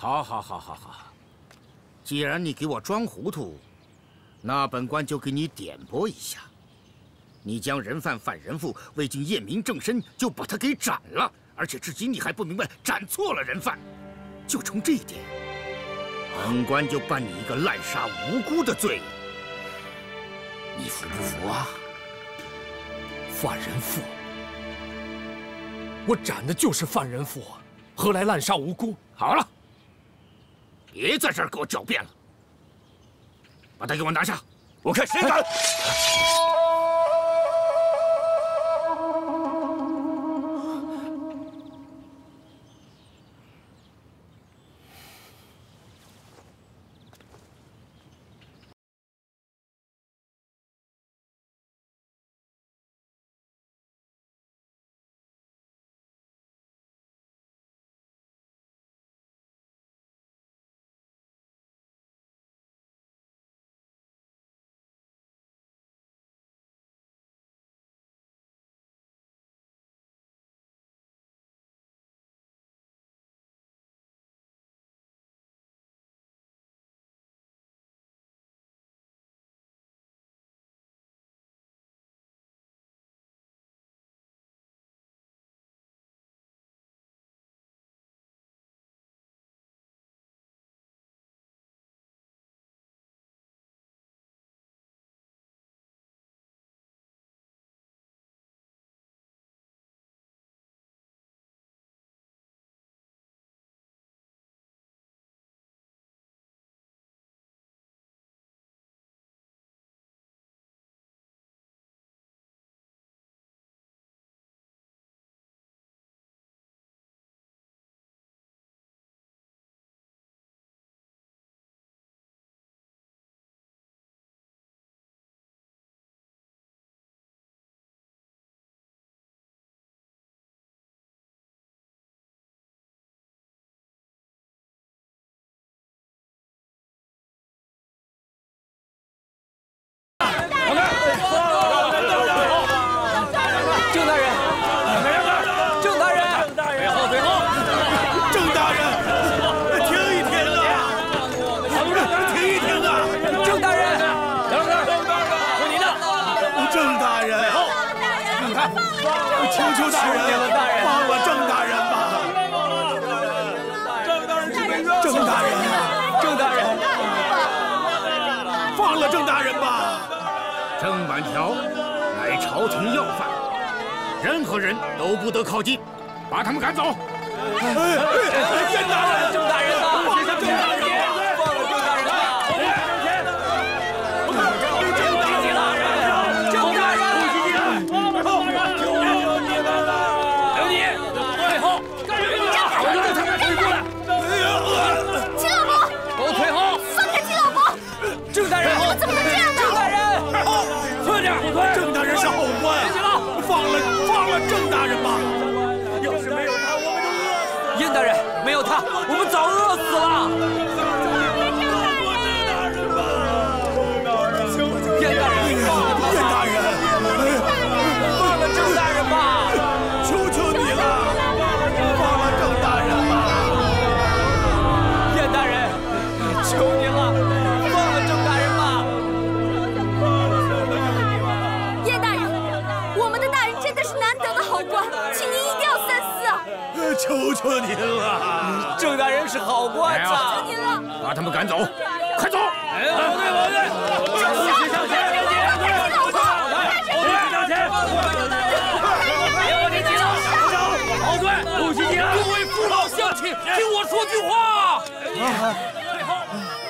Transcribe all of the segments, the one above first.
好，好，好，好，好。既然你给我装糊涂，那本官就给你点拨一下。你将人犯范仁富未经验明正身就把他给斩了，而且至今你还不明白斩错了人犯，就冲这一点，本官就办你一个滥杀无辜的罪。你服不服啊？范仁富，我斩的就是范仁富，何来滥杀无辜？别在这儿给我狡辩了，把他给我拿下，我看谁敢！求求大人了，大人，放了郑大人吧！郑大人，郑大人，郑大人，放了郑大人吧！放了郑大人吧！郑板桥，乃朝廷要犯，任何人都不得靠近，把他们赶走！哎，郑大人！求求您了，郑大人是好官子，求您了！把他们赶走，快走！不许挤了！各位父老乡亲，听我说句话。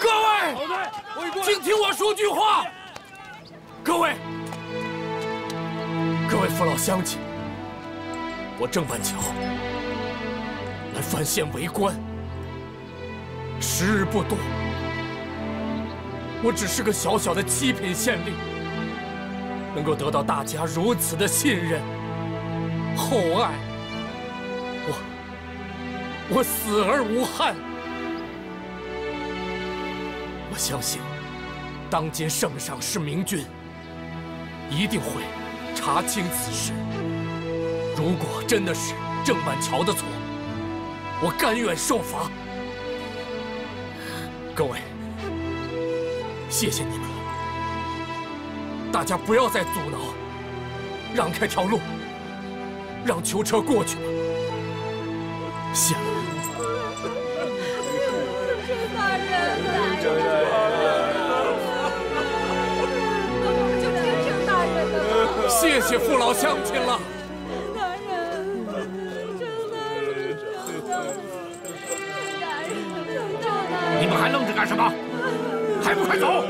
各位，请听我说句话。各位，各位父老乡亲，我郑板桥来范县为官，时日不多，我只是个小小的七品县令，能够得到大家如此的信任、厚爱，我我死而无憾。我相信，当今圣上是明君，一定会查清此事。如果真的是郑板桥的错，我甘愿受罚。各位，谢谢你们了。大家不要再阻挠，让开条路，让囚车过去吧。谢了。大人，大人，就听郑大人的吧。谢谢父老乡亲了。干什么？还不快走！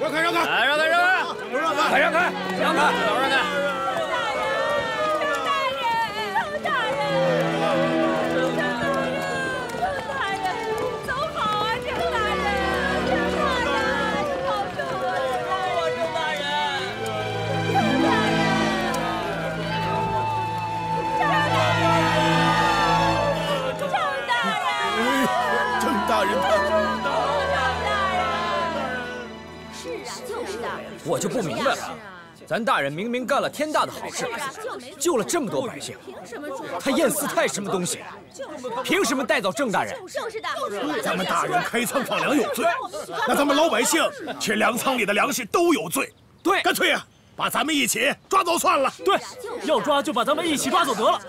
让开让开！来，让开，让开，让开！快让开，让开，让开。我就不明白了，咱大人明明干了天大的好事，救了这么多百姓，他燕四泰什么东西？凭什么带走郑大人？就是的，咱们大人开仓放粮有罪，那咱们老百姓吃粮仓里的粮食都有罪。对，干脆呀，把咱们一起抓走算了。对，要抓就把咱们一起抓走得了。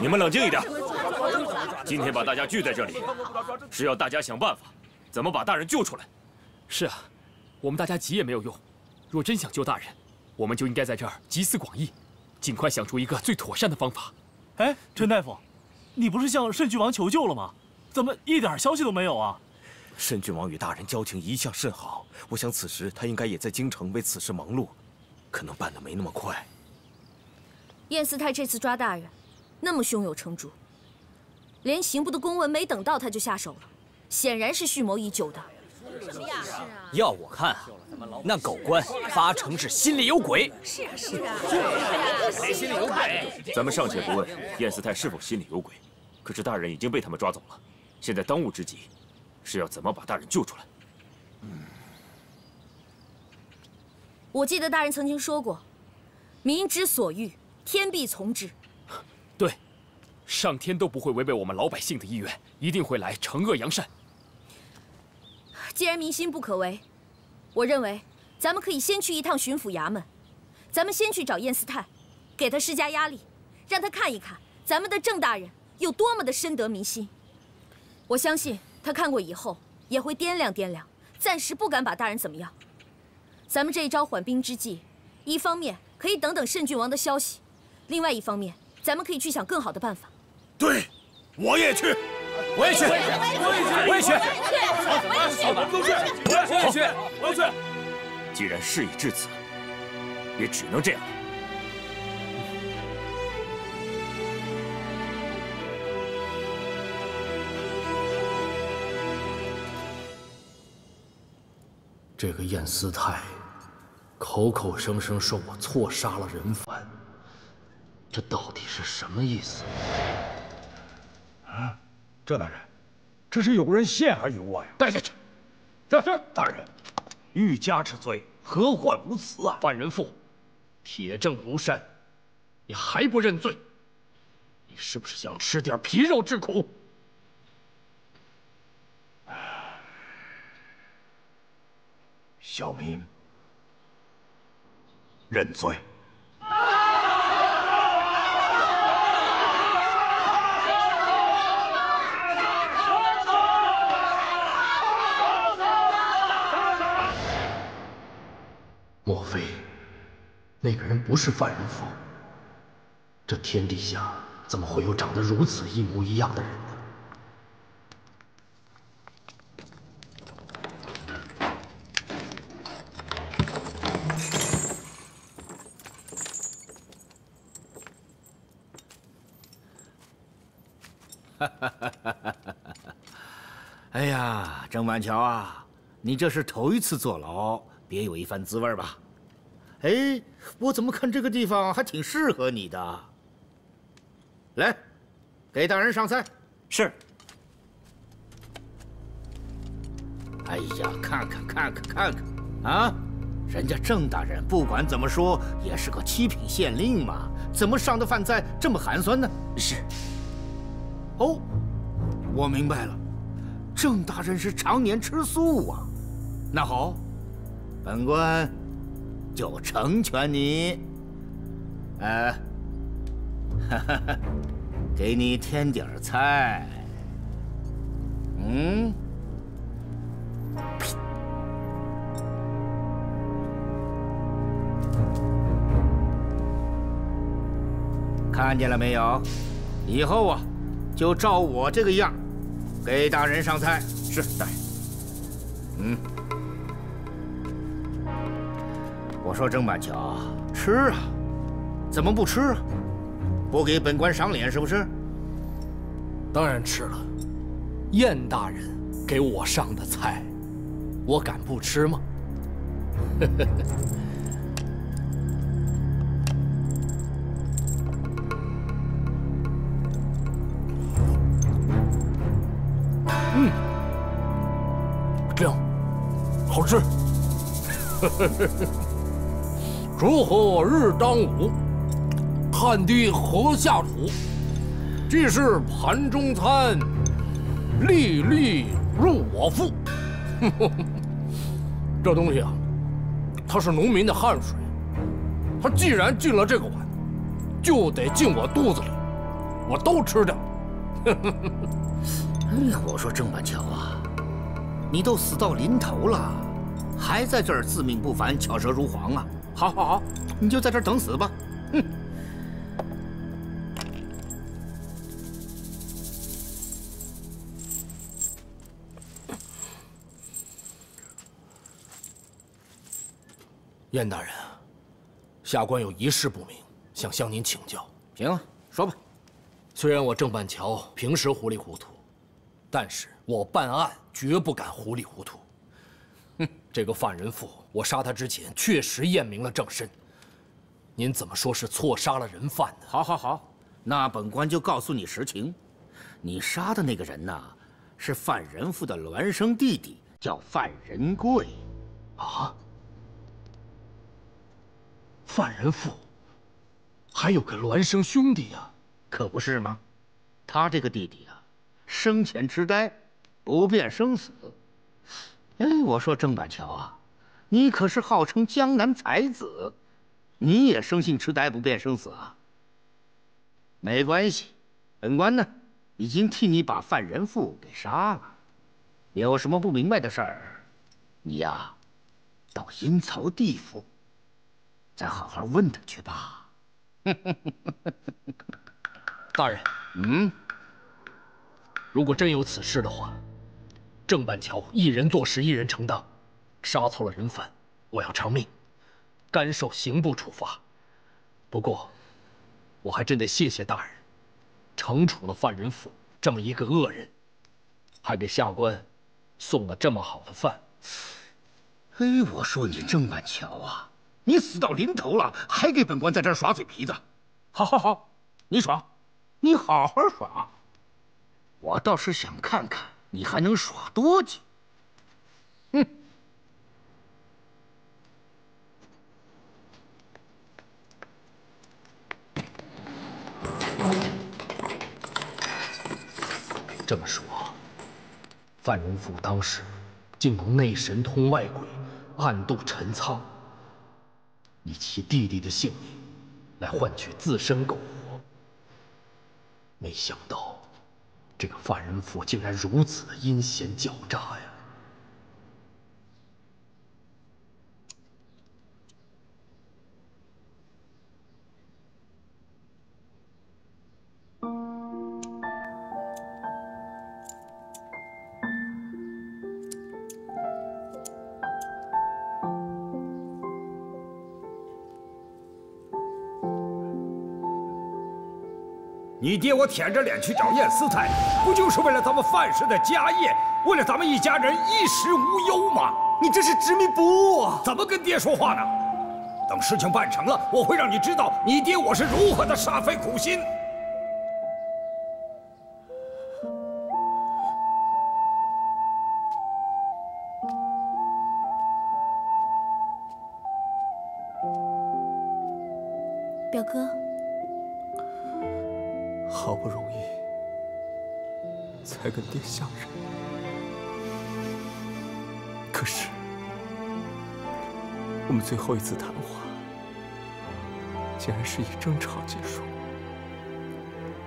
你们冷静一点。今天把大家聚在这里，是要大家想办法，怎么把大人救出来。是啊，我们大家急也没有用。若真想救大人，我们就应该在这儿集思广益，尽快想出一个最妥善的方法。哎，陈大夫，你不是向慎郡王求救了吗？怎么一点消息都没有啊？慎郡王与大人交情一向甚好，我想此时他应该也在京城为此事忙碌，可能办得没那么快。燕四太这次抓大人，那么胸有成竹，连刑部的公文没等到他就下手了，显然是蓄谋已久的。要我看啊，那狗官八成是心里有鬼。是啊，是啊，谁心里有鬼？咱们尚且不问燕四太是否心里有鬼，可是大人已经被他们抓走了，现在当务之急是要怎么把大人救出来。我记得大人曾经说过，民之所欲，天必从之。对，上天都不会违背我们老百姓的意愿，一定会来惩恶扬善。既然民心不可违，我认为咱们可以先去一趟巡抚衙门，咱们先去找燕四太，给他施加压力，让他看一看咱们的郑大人有多么的深得民心。我相信他看过以后也会掂量掂量，暂时不敢把大人怎么样。咱们这一招缓兵之计，一方面可以等等慎郡王的消息，另外一方面咱们可以去想更好的办法。对，我也去。我也去，我也去，我们都去，我也去，我也去。既然事已至此，也只能这样了。这个燕思泰，口口声声说我错杀了人犯，这到底是什么意思？啊，郑大人，这是有人陷害于我呀！带下去。这是大人，欲加之罪，何患无辞啊！范仁富，铁证如山，你还不认罪？你是不是想吃点皮肉之苦？小民认罪。莫非那个人不是范仁富？这天底下怎么会有长得如此一模一样的人呢？哎呀，郑板桥啊，你这是头一次坐牢，别有一番滋味吧？哎，我怎么看这个地方还挺适合你的？来，给大人上菜。是。哎呀，看看看看看看，啊，人家郑大人不管怎么说也是个七品县令嘛，怎么上的饭菜这么寒酸呢？是。哦，我明白了，郑大人是常年吃素啊。那好，本官就成全你。呃，给你添点菜。嗯。看见了没有？以后啊，就照我这个样，给大人上菜。是大人。嗯。我说郑板桥，吃啊，怎么不吃啊？不给本官赏脸是不是？当然吃了。燕大人给我上的菜，我敢不吃吗？呵呵呵。好吃。锄禾日当午，汗滴禾下土。既是盘中餐，粒粒入我腹。这东西啊，它是农民的汗水，它既然进了这个碗，就得进我肚子里，我都吃掉。哎呀，我说郑板桥啊，你都死到临头了。还在这儿自命不凡、巧舌如簧啊！好，好，好，你就在这儿等死吧！哼！燕大人，下官有一事不明，想向您请教。行，说吧。虽然我郑板桥平时糊里糊涂，但是我办案绝不敢糊里糊涂。这个范仁富，我杀他之前确实验明了正身。您怎么说是错杀了人犯呢？好，好，好，那本官就告诉你实情。你杀的那个人呢，是范仁富的孪生弟弟，叫范仁贵。啊？范仁富还有个孪生兄弟呀？可不是吗？他这个弟弟啊，生前痴呆，不辨生死。哎，我说郑板桥啊，你可是号称江南才子，你也生性痴呆不辨生死啊？没关系，本官呢已经替你把范仁富给杀了。有什么不明白的事儿，你呀到阴曹地府再好好问他去吧。大人，嗯，如果真有此事的话。郑板桥一人做事一人承担，杀错了人犯，我要偿命，甘受刑部处罚。不过，我还真得谢谢大人，惩处了范仁甫这么一个恶人，还给下官送了这么好的饭。哎，我说你郑板桥啊，你死到临头了，还给本官在这儿耍嘴皮子？好，好，好，你耍，你好好耍。我倒是想看看。你还能耍多久？哼！这么说，范荣富当时竟能内神通外鬼，暗度陈仓，以其弟弟的性命来换取自身苟活。没想到。这个范仁甫竟然如此的阴险狡诈呀！你爹我舔着脸去找燕师太，不就是为了咱们范氏的家业，为了咱们一家人衣食无忧吗？你这是执迷不悟啊！怎么跟爹说话呢？等事情办成了，我会让你知道你爹我是如何的煞费苦心。最后一次谈话，竟然是以争吵结束。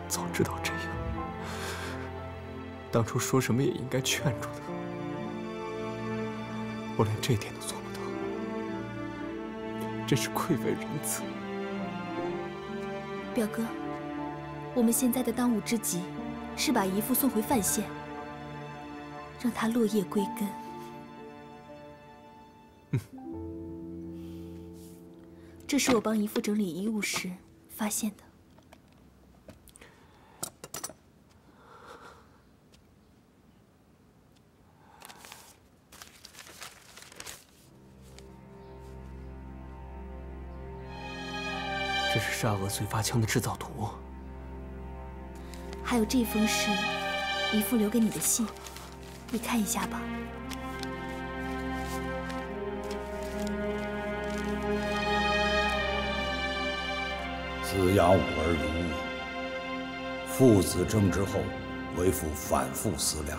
早知道这样，当初说什么也应该劝住他。我连这点都做不到，真是愧为人子。表哥，我们现在的当务之急是把姨父送回范县，让他落叶归根。这是我帮姨父整理衣物时发现的。这是沙俄燧发枪的制造图，还有这封是姨父留给你的信，你看一下吧。子养吾儿如我，父子争之后，为父反复思量，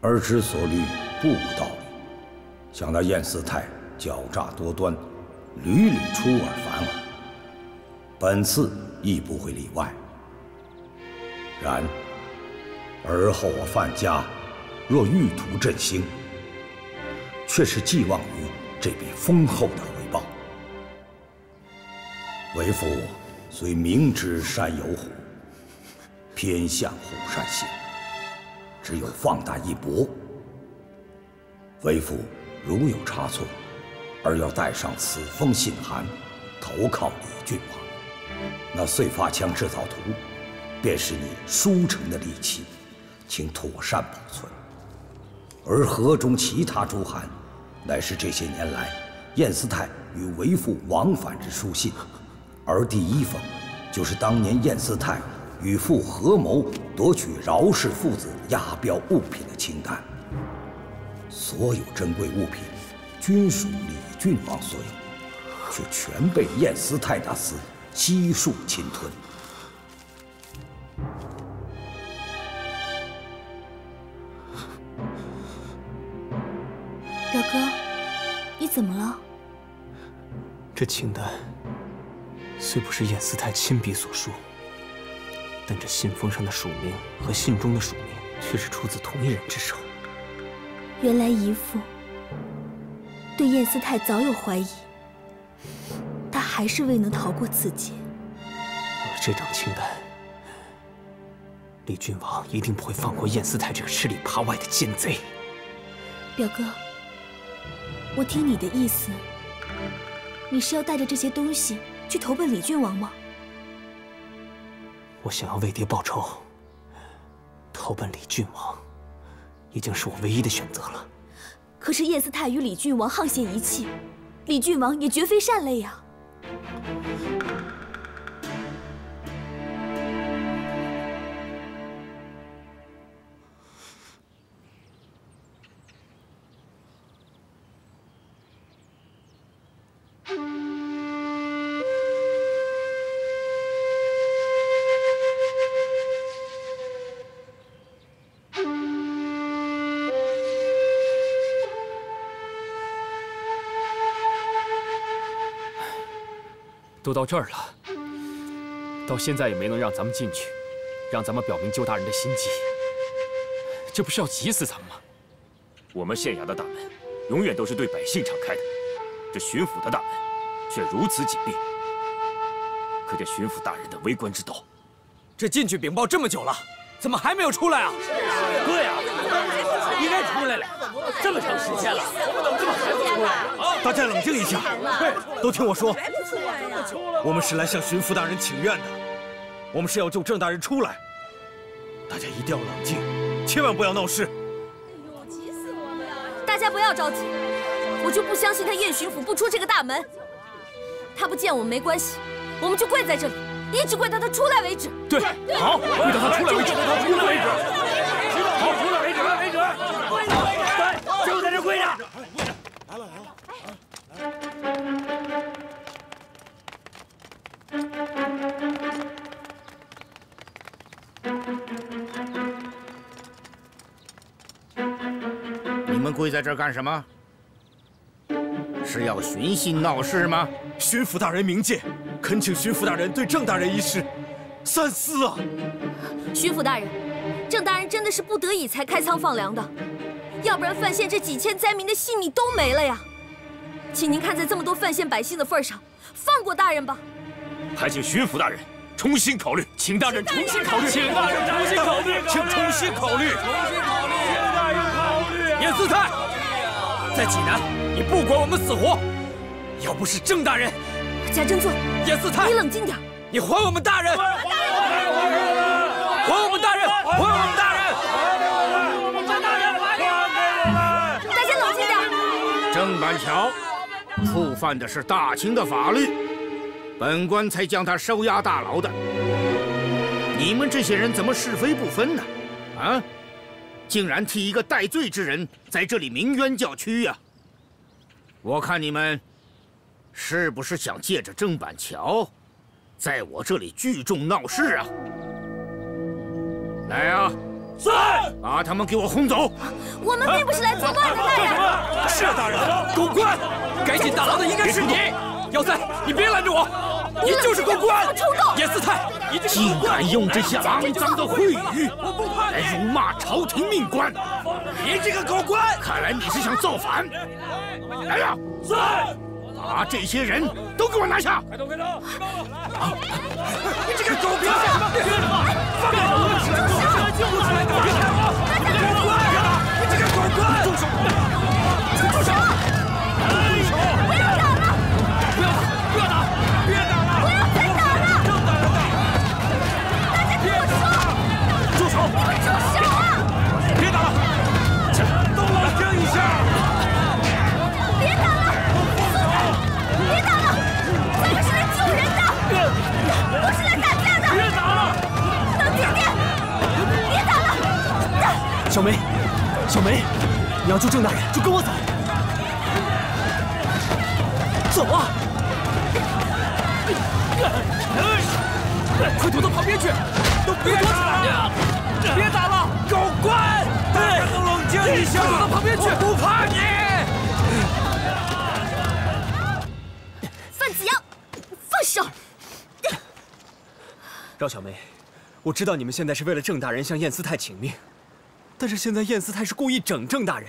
儿之所虑不无道理。想那燕师太狡诈多端，屡屡出尔反尔，本次亦不会例外。然而后我范家若欲图振兴，却是寄望于这笔丰厚的。为父虽明知山有虎，偏向虎山行，只有放大一搏。为父如有差错，而要带上此封信函，投靠李郡王，那碎发枪制造图，便是你书城的利器，请妥善保存。而盒中其他诸函，乃是这些年来燕斯泰与为父往返之书信。而第一封，就是当年燕斯泰与父合谋夺取饶氏父子押镖物品的清单。所有珍贵物品，均属李郡王所有，却全被燕斯泰大司悉数侵吞。表哥，你怎么了？这清单虽不是燕斯泰亲笔所书，但这信封上的署名和信中的署名却是出自同一人之手。原来姨父对燕斯泰早有怀疑，他还是未能逃过此劫。有了这张清单，李郡王一定不会放过燕斯泰这个吃里扒外的奸贼。表哥，我听你的意思，你是要带着这些东西去投奔李郡王吗？我想要为爹报仇，投奔李郡王，已经是我唯一的选择了。可是叶思泰与李郡王沆瀣一气，李郡王也绝非善类呀。都到这儿了，到现在也没能让咱们进去，让咱们表明救大人的心迹，这不是要急死咱们吗？我们县衙的大门永远都是对百姓敞开的，这巡抚的大门却如此紧闭。可见巡抚大人的为官之道，这进去禀报这么久了，怎么还没有出来啊？来了，这么长时间了，怎么还不出来啊？大家冷静一下，都听我说，我们是来向巡抚大人请愿的，我们是要救郑大人出来，大家一定要冷静，千万不要闹事急死我了呀。大家不要着急，我就不相信他燕巡抚不出这个大门。他不见我们没关系，我们就跪在这里，一直跪到他出来为止。对，好，跪到他出来为止，跪到他出来为止。们跪在这儿干什么？是要寻衅闹事吗？巡抚大人明鉴，恳请巡抚大人对郑大人一事三思啊！巡抚大人，郑大人真的是不得已才开仓放粮的，要不然范县这几千灾民的性命都没了呀！请您看在这么多范县百姓的份上，放过大人吧。还请巡抚大人重新考虑，请大人重新考虑，请大人重新考虑，请重新考虑，严思泰，在济南，你不管我们死活，要不是郑大人，贾振作，严思泰，你冷静点，你还我们大人，还我们大人，还我们大人，还我们大人，还给我们！大家冷静点。郑板桥触犯的是大清的法律，本官才将他收押大牢的。你们这些人怎么是非不分呢？啊！竟然替一个戴罪之人在这里鸣冤叫屈呀！我看你们是不是想借着郑板桥，在我这里聚众闹事啊？来啊！是，把他们给我轰走！我们并不是来作乱的，大人。是大人，狗官，该进大牢的应该是你。要在，你别拦着我，你就是狗官。严思泰，你竟敢用这些肮脏的秽语来辱骂朝廷命官！你这个狗官，看来你是想造反！来呀！是，把这些人都给我拿下！开动，开动！你这个狗官，放开我！救出来！别打我！狗官，你这个狗官，住手！住救郑大人，就跟我走。走啊！快躲到旁边去，都别躲起来！别打了，狗官！大家都冷静一下，躲到旁边去，不怕你。范子阳，放手！赵小梅，我知道你们现在是为了郑大人向燕思泰请命，但是现在燕思泰是故意整郑大人，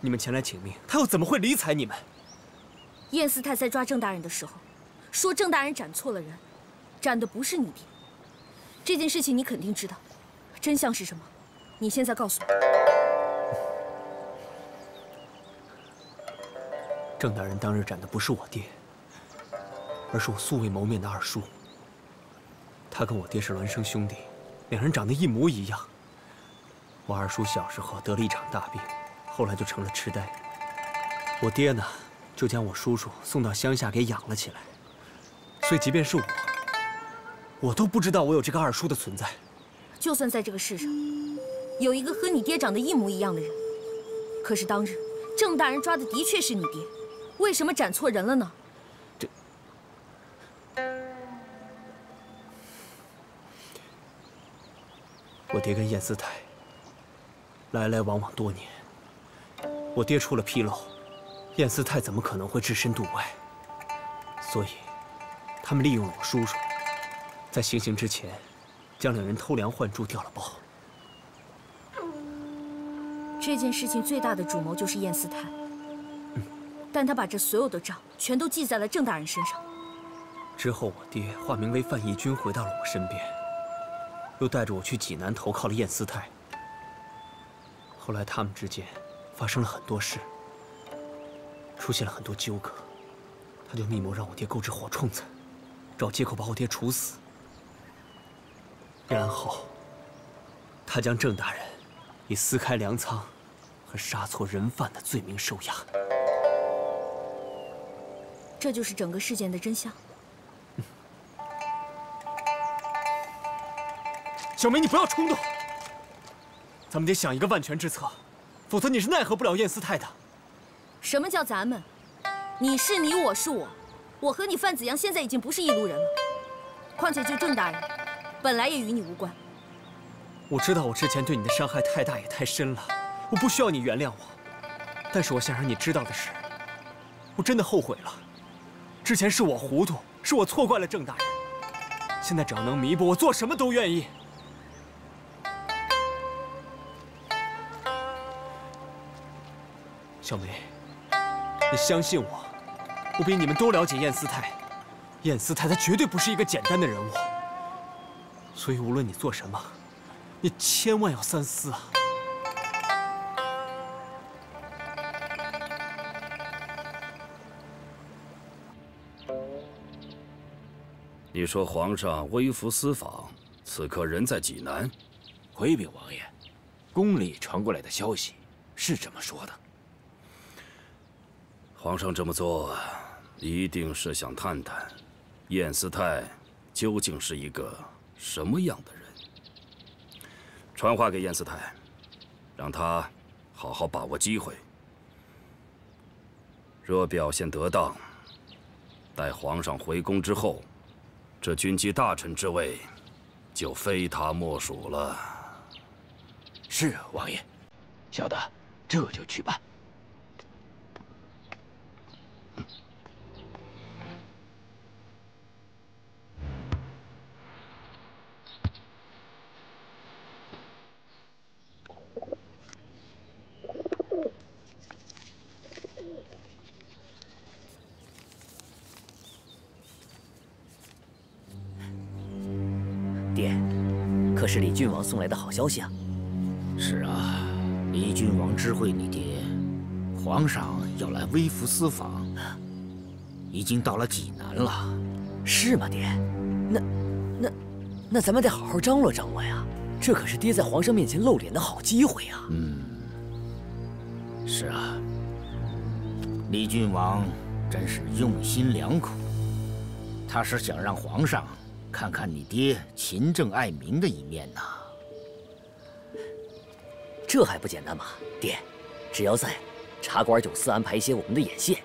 你们前来请命，他又怎么会理睬你们？燕思泰在抓郑大人的时候，说郑大人斩错了人，斩的不是你爹。这件事情你肯定知道，真相是什么？你现在告诉我。郑大人当日斩的不是我爹，而是我素未谋面的二叔。他跟我爹是孪生兄弟，两人长得一模一样。我二叔小时候得了一场大病，后来就成了痴呆。我爹呢，就将我叔叔送到乡下给养了起来。所以，即便是我，我都不知道我有这个二叔的存在。就算在这个世上，有一个和你爹长得一模一样的人，可是当日郑大人抓的的确是你爹，为什么斩错人了呢？这我爹跟燕思泰来来往往多年，我爹出了纰漏，燕思泰怎么可能会置身度外？所以，他们利用了我叔叔，在行刑之前，将两人偷梁换柱调了包。这件事情最大的主谋就是燕思泰，但他把这所有的账全都记在了郑大人身上。之后，我爹化名为范义军回到了我身边，又带着我去济南投靠了燕思泰。后来他们之间发生了很多事，出现了很多纠葛，他就密谋让我爹购置火铳子，找借口把我爹处死。然后，他将郑大人以私开粮仓和杀错人犯的罪名收押。这就是整个事件的真相。小梅，你不要冲动，咱们得想一个万全之策，否则你是奈何不了燕思泰的。什么叫咱们？你是你，我是我，我和你范子阳现在已经不是一路人了。况且就郑大人，本来也与你无关。我知道我之前对你的伤害太大也太深了，我不需要你原谅我，但是我想让你知道的是，我真的后悔了。之前是我糊涂，是我错怪了郑大人。现在只要能弥补，我做什么都愿意。小梅，你相信我，我比你们都了解燕思泰。燕思泰他绝对不是一个简单的人物，所以无论你做什么，你千万要三思啊！你说皇上微服私访，此刻人在济南。回禀王爷，宫里传过来的消息是这么说的。皇上这么做，一定是想探探燕思泰究竟是一个什么样的人。传话给燕思泰，让他好好把握机会。若表现得当，待皇上回宫之后。这军机大臣之位，就非他莫属了。是王爷，小的这就去办。郡王送来的好消息啊！是啊，李郡王知会你爹，皇上要来微服私访，已经到了济南了。是吗，爹？那、那、那咱们得好好张罗张罗呀！这可是爹在皇上面前露脸的好机会呀！嗯，是啊，李郡王真是用心良苦，他是想让皇上。看看你爹勤政爱民的一面呐，这还不简单吗？爹，只要在茶馆酒肆安排一些我们的眼线，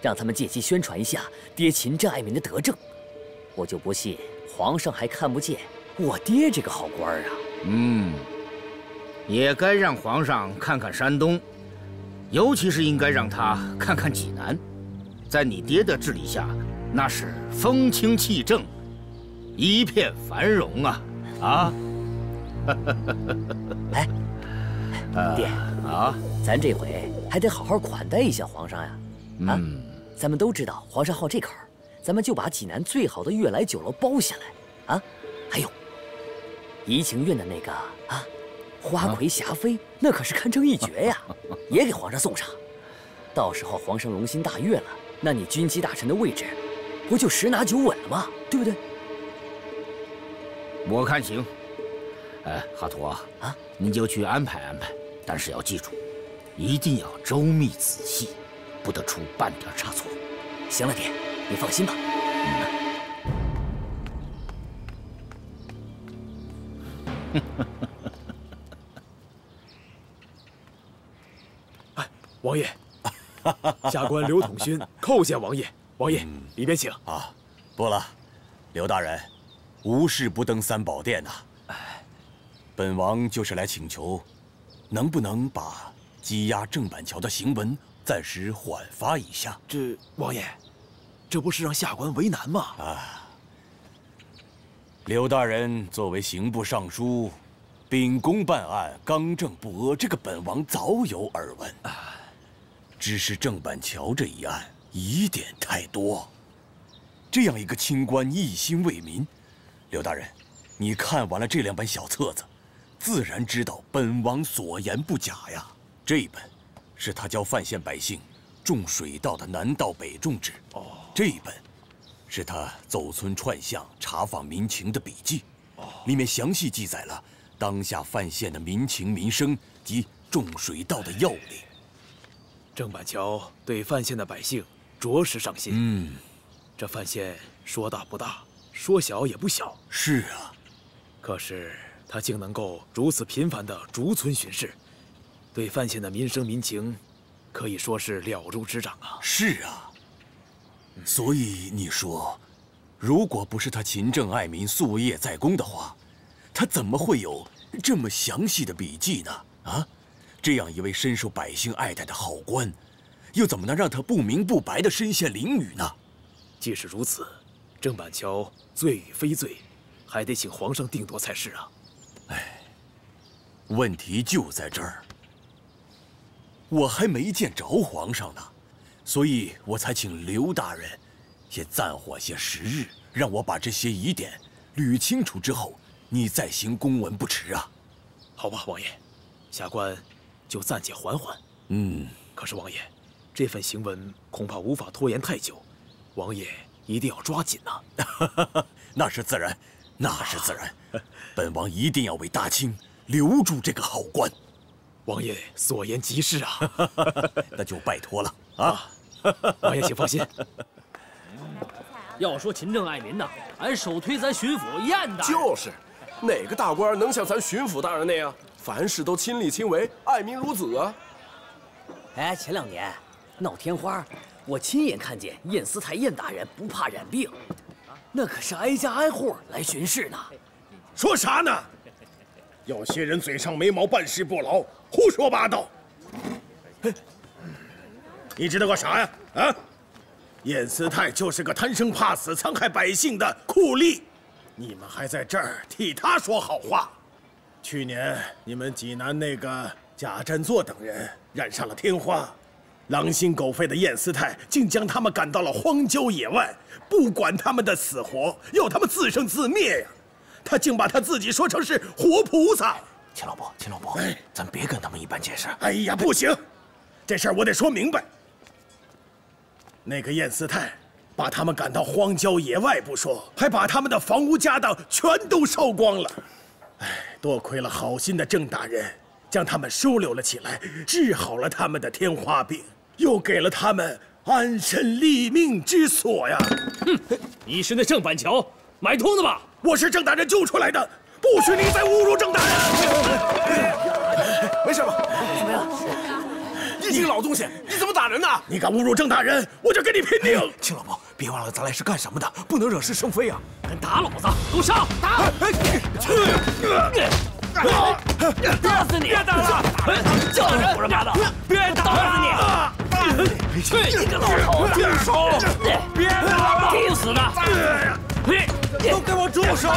让他们借机宣传一下爹勤政爱民的德政，我就不信皇上还看不见我爹这个好官啊！嗯，也该让皇上看看山东，尤其是应该让他看看济南，在你爹的治理下，那是风清气正。一片繁荣啊！啊！哎，爹啊，咱这回还得好好款待一下皇上呀！啊，咱们都知道皇上好这口，咱们就把济南最好的悦来酒楼包下来啊！还有怡情院的那个啊，花魁霞飞，那可是堪称一绝呀，也给皇上送上。到时候皇上龙心大悦了，那你军机大臣的位置，不就十拿九稳了吗？对不对？我看行，哎，哈图啊，啊，你就去安排安排，但是要记住，一定要周密仔细，不得出半点差错。行了，爹，你放心吧。哎，王爷，下官刘统勋叩见王爷。王爷，里边请。啊，不了，刘大人。无事不登三宝殿呐！本王就是来请求，能不能把羁押郑板桥的行文暂时缓发一下？这王爷，这不是让下官为难吗？啊！刘大人作为刑部尚书，秉公办案，刚正不阿，这个本王早有耳闻。只是郑板桥这一案疑点太多，这样一个清官一心为民。刘大人，你看完了这两本小册子，自然知道本王所言不假呀。这一本，是他教范县百姓种水稻的南稻北种之；哦，这一本，是他走村串巷查访民情的笔记。哦，里面详细记载了当下范县的民情民生及种水稻的要领。郑板桥对范县的百姓着实上心。嗯，这范县说大不大。说小也不小，是啊。可是他竟能够如此频繁的逐村巡视，对范县的民生民情，可以说是了如指掌啊。是啊。所以你说，如果不是他勤政爱民、夙夜在公的话，他怎么会有这么详细的笔记呢？啊，这样一位深受百姓爱戴的好官，又怎么能让他不明不白的身陷囹圄呢？既是如此，郑板桥罪与非罪，还得请皇上定夺才是啊。哎，问题就在这儿，我还没见着皇上呢，所以我才请刘大人先暂缓些时日，让我把这些疑点捋清楚之后，你再行公文不迟啊。好吧，王爷，下官就暂且缓缓。嗯，可是王爷，这份行文恐怕无法拖延太久，王爷一定要抓紧呐。那是自然，那是自然。本王一定要为大清留住这个好官。王爷所言极是啊，那就拜托了啊。王爷请放心。要说勤政爱民呐，俺首推咱巡抚燕大人。就是，哪个大官能像咱巡抚大人那样，凡事都亲力亲为，爱民如子啊？哎，前两年闹天花，我亲眼看见燕思泰燕大人不怕染病，那可是挨家挨户来巡视呢。说啥呢？有些人嘴上没毛，办事不牢，胡说八道。你知道个啥呀？啊？燕思泰就是个贪生怕死、残害百姓的酷吏，你们还在这儿替他说好话。去年你们济南那个贾振作等人染上了天花，狼心狗肺的燕斯泰竟将他们赶到了荒郊野外，不管他们的死活，要他们自生自灭呀！他竟把他自己说成是活菩萨。秦老伯，秦老伯，咱别跟他们一般见识。哎呀，不行，这事儿我得说明白。那个燕斯泰，把他们赶到荒郊野外不说，还把他们的房屋家当全都烧光了。哎，多亏了好心的郑大人，将他们收留了起来，治好了他们的天花病，又给了他们安身立命之所呀。哼，你是那郑板桥买通的吧？我是郑大人救出来的，不许你再侮辱郑大人！没事吧？怎么样？你这个老东西，你怎么打人呢？你敢侮辱郑大人，我就跟你拼命！秦老伯，别忘了咱来是干什么的，不能惹是生非啊！敢打老子，给我上！打！打死你！别打了！叫人胡说八道！别打！打死你！去你个老头！住手！别打了！听死的！都给我住手！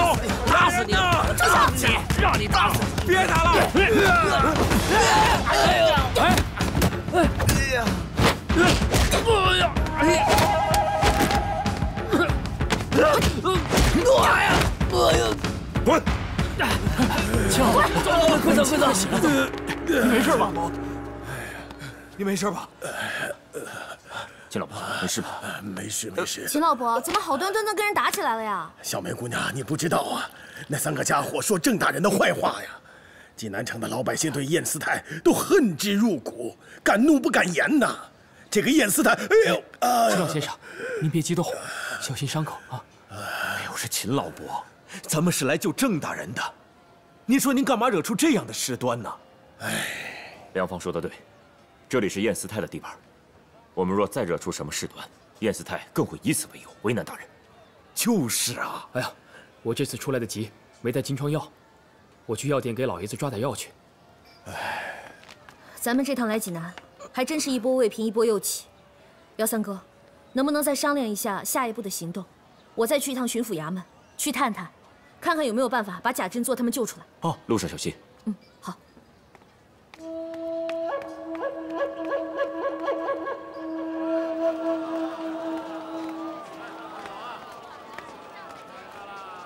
打死你！打死你！让你打死！别打了！哎呦！哎！呀！哎呀！哎呀！哎呀！哎呀！滚！秦老伯，快走快走！你没事吧？哎呀，你没事吧？秦老伯，没事吧？没事没事。秦老伯，怎么好端端的跟人打起来了呀？小梅姑娘，你不知道啊，那三个家伙说郑大人的坏话呀。济南城的老百姓对燕斯泰都恨之入骨，敢怒不敢言呐。这个燕斯泰，哎呦！陈老先生，您别激动，小心伤口啊。哎呦，是秦老伯，咱们是来救郑大人的。您说您干嘛惹出这样的事端呢？哎，梁芳说的对，这里是燕斯泰的地盘，我们若再惹出什么事端，燕思泰更会以此为由为难大人。就是啊，哎呀，我这次出来的急，没带金疮药。我去药店给老爷子抓点药去。哎，咱们这趟来济南，还真是一波未平一波又起。姚三哥，能不能再商量一下下一步的行动？我再去一趟巡抚衙门，去探探，看看有没有办法把贾振作他们救出来。哦，路上小心。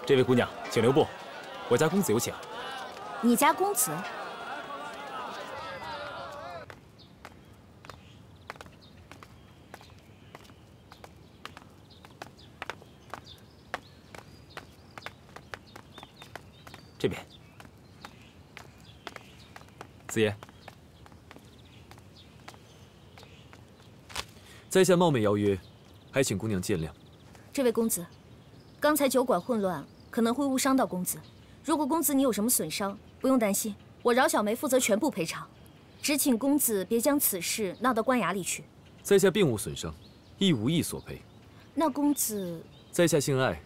这位姑娘，请留步，我家公子有请。你家公子？这边，子言，在下冒昧邀约，还请姑娘见谅。这位公子，刚才酒馆混乱，可能会误伤到公子。如果公子你有什么损伤，不用担心，我饶小梅负责全部赔偿，只请公子别将此事闹到官衙里去。在下并无损伤，亦无意索赔。那公子，在下姓艾，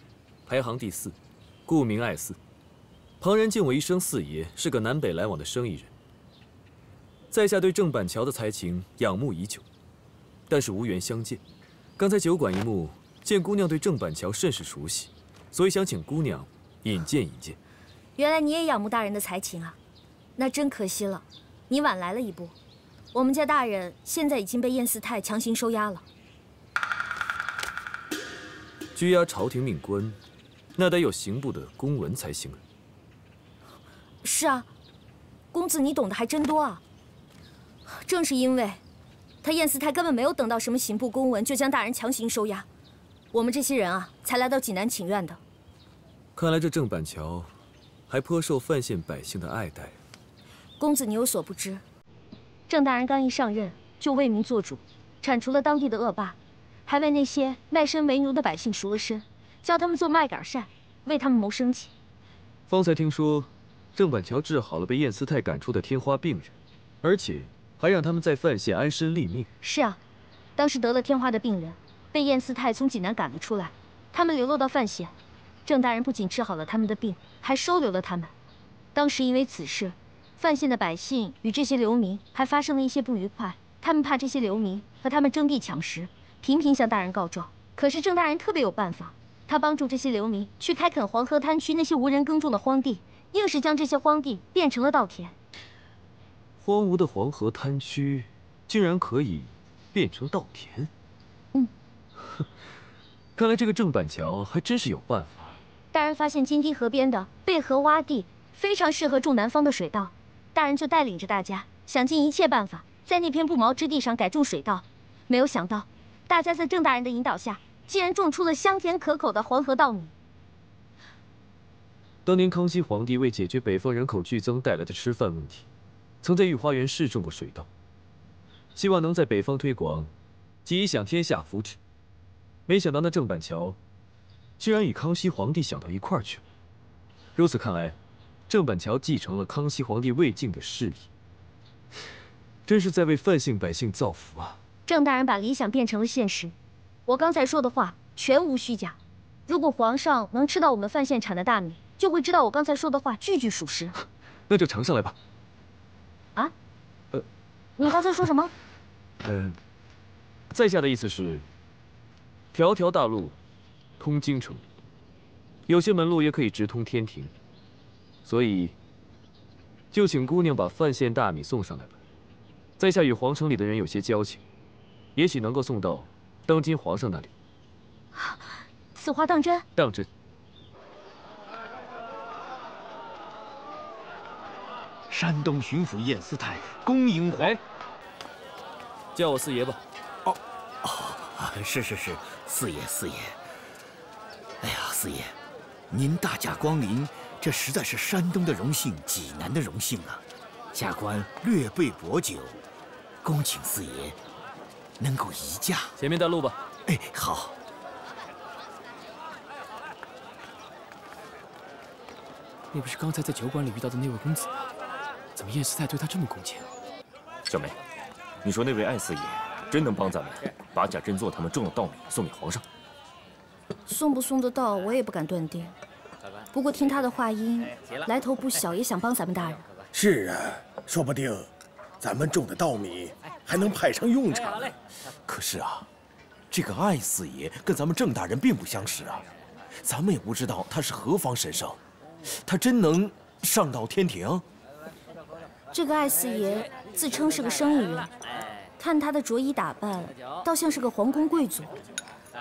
排行第四，故名艾四。旁人敬我一声四爷，是个南北来往的生意人。在下对郑板桥的才情仰慕已久，但是无缘相见。刚才酒馆一幕，见姑娘对郑板桥甚是熟悉，所以想请姑娘引荐引荐。原来你也仰慕大人的才情啊，那真可惜了，你晚来了一步。我们家大人现在已经被燕四太强行收押了。拘押朝廷命官，那得有刑部的公文才行啊。是啊，公子你懂得还真多啊。正是因为，他燕四太根本没有等到什么刑部公文，就将大人强行收押，我们这些人啊，才来到济南请愿的。看来这郑板桥，还颇受范县百姓的爱戴。公子你有所不知，郑大人刚一上任，就为民做主，铲除了当地的恶霸。还为那些卖身为奴的百姓赎了身，教他们做麦秆扇，为他们谋生计。方才听说，郑板桥治好了被燕思泰赶出的天花病人，而且还让他们在范县安身立命。是啊，当时得了天花的病人，被燕思泰从济南赶了出来，他们流落到范县，郑大人不仅治好了他们的病，还收留了他们。当时因为此事，范县的百姓与这些流民还发生了一些不愉快，他们怕这些流民和他们争地抢食。频频向大人告状，可是郑大人特别有办法，他帮助这些流民去开垦黄河滩区那些无人耕种的荒地，硬是将这些荒地变成了稻田。荒芜的黄河滩区，竟然可以变成稻田？嗯，看来这个郑板桥还真是有办法。大人发现金堤河边的背河洼地非常适合种南方的水稻，大人就带领着大家想尽一切办法，在那片不毛之地上改种水稻，没有想到。大家在郑大人的引导下，竟然种出了香甜可口的黄河稻米。当年康熙皇帝为解决北方人口剧增带来的吃饭问题，曾在御花园试种过水稻，希望能在北方推广，即以享天下福祉。没想到那郑板桥，居然与康熙皇帝想到一块儿去了。如此看来，郑板桥继承了康熙皇帝魏晋的势力，真是在为范姓百姓造福啊！郑大人把理想变成了现实，我刚才说的话全无虚假。如果皇上能吃到我们范县产的大米，就会知道我刚才说的话句句属实。那就呈上来吧。啊？呃，你刚才说什么？呃，在下的意思是，条条大路通京城，有些门路也可以直通天庭，所以就请姑娘把范县大米送上来吧。在下与皇城里的人有些交情。也许能够送到当今皇上那里。此话当真？当真。山东巡抚燕思泰恭迎皇，叫我四爷吧。哦，哦，是是是，四爷四爷。哎呀，四爷，您大驾光临，这实在是山东的荣幸，济南的荣幸啊！下官略备薄酒，恭请四爷。能够移驾，前面带路吧。哎，好。那不是刚才在酒馆里遇到的那位公子吗？怎么燕四太对他这么恭敬？小梅，你说那位艾四爷真能帮咱们把贾振作他们种的稻米送给皇上？送不送得到，我也不敢断定。不过听他的话音，来头不小，也想帮咱们大人。是啊，说不定。咱们种的稻米还能派上用场。可是啊，这个艾四爷跟咱们郑大人并不相识啊，咱们也不知道他是何方神圣，他真能上到天庭？这个艾四爷自称是个生意人，看他的着衣打扮，倒像是个皇宫贵族。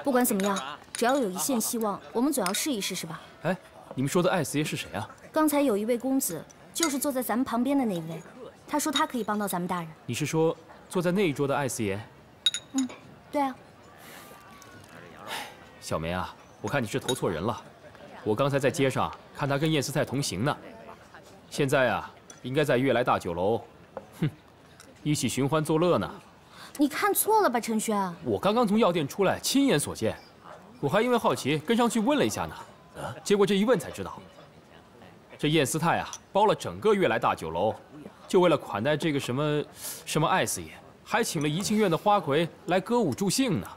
不管怎么样，只要有一线希望，我们总要试一试，是吧？哎，你们说的艾四爷是谁啊？刚才有一位公子，就是坐在咱们旁边的那一位。他说他可以帮到咱们大人。你是说坐在那一桌的艾四爷？嗯，对啊。小梅啊，我看你是投错人了。我刚才在街上看他跟燕思泰同行呢。现在啊，应该在悦来大酒楼，哼，一起寻欢作乐呢。你看错了吧，陈轩？我刚刚从药店出来，亲眼所见。我还因为好奇跟上去问了一下呢。结果这一问才知道，这燕思泰啊，包了整个悦来大酒楼。就为了款待这个什么什么艾四爷，还请了怡庆院的花魁来歌舞助兴呢。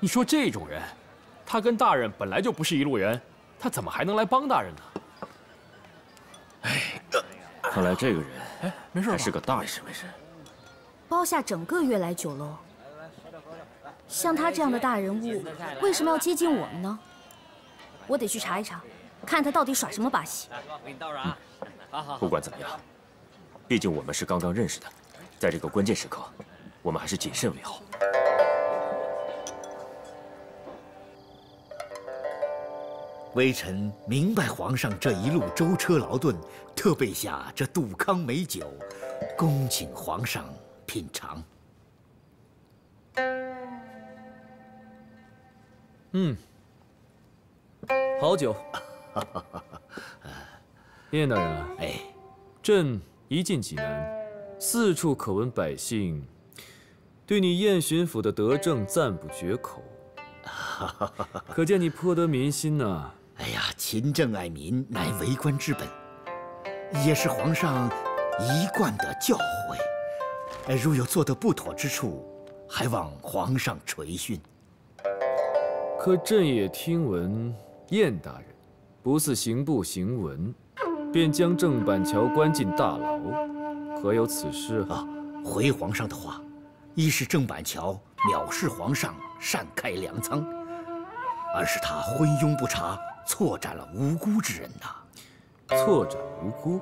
你说这种人，他跟大人本来就不是一路人，他怎么还能来帮大人呢？哎，看来这个人哎，没事，还是个大人。没事没事。包下整个悦来酒楼。像他这样的大人物，为什么要接近我们呢？我得去查一查，看他到底耍什么把戏。不管怎么样，毕竟我们是刚刚认识的，在这个关键时刻，我们还是谨慎为好。微臣明白皇上这一路舟车劳顿，特备下这杜康美酒，恭请皇上品尝。嗯，好酒。燕大人啊，哎，朕一进济南，四处可闻百姓对你燕巡抚的德政赞不绝口，可见你颇得民心呐。哎呀，勤政爱民乃为官之本，也是皇上一贯的教诲。哎，如有做得不妥之处，还望皇上垂训。可朕也听闻，燕大人不似刑部行文，便将郑板桥关进大牢，何有此事啊？回皇上的话，一是郑板桥藐视皇上，擅开粮仓；二是他昏庸不察。错斩了无辜之人呐！错斩无辜，